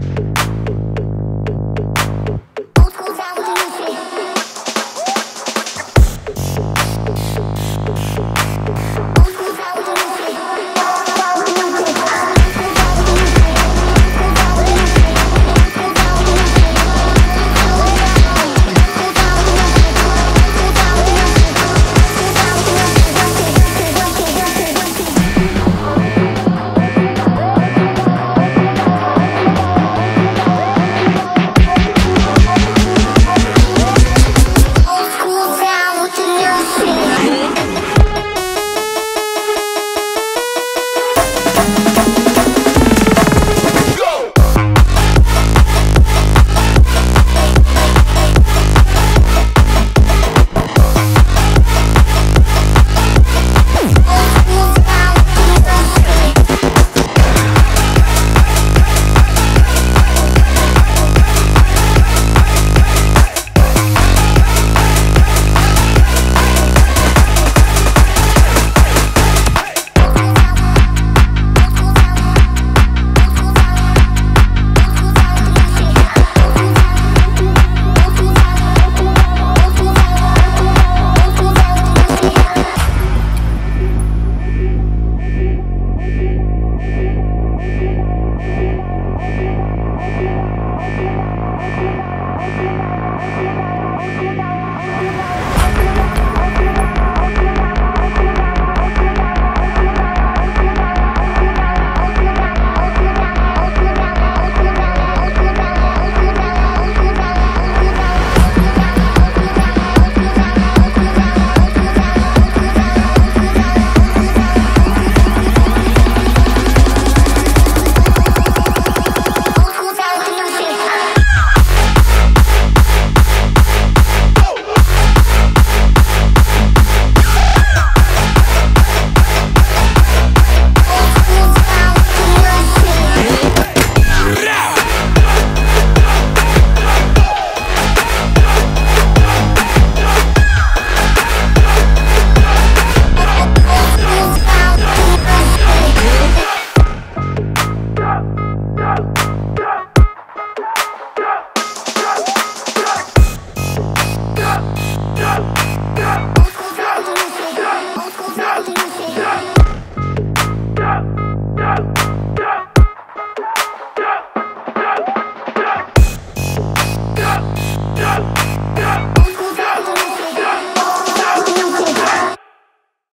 Old I'll be right back.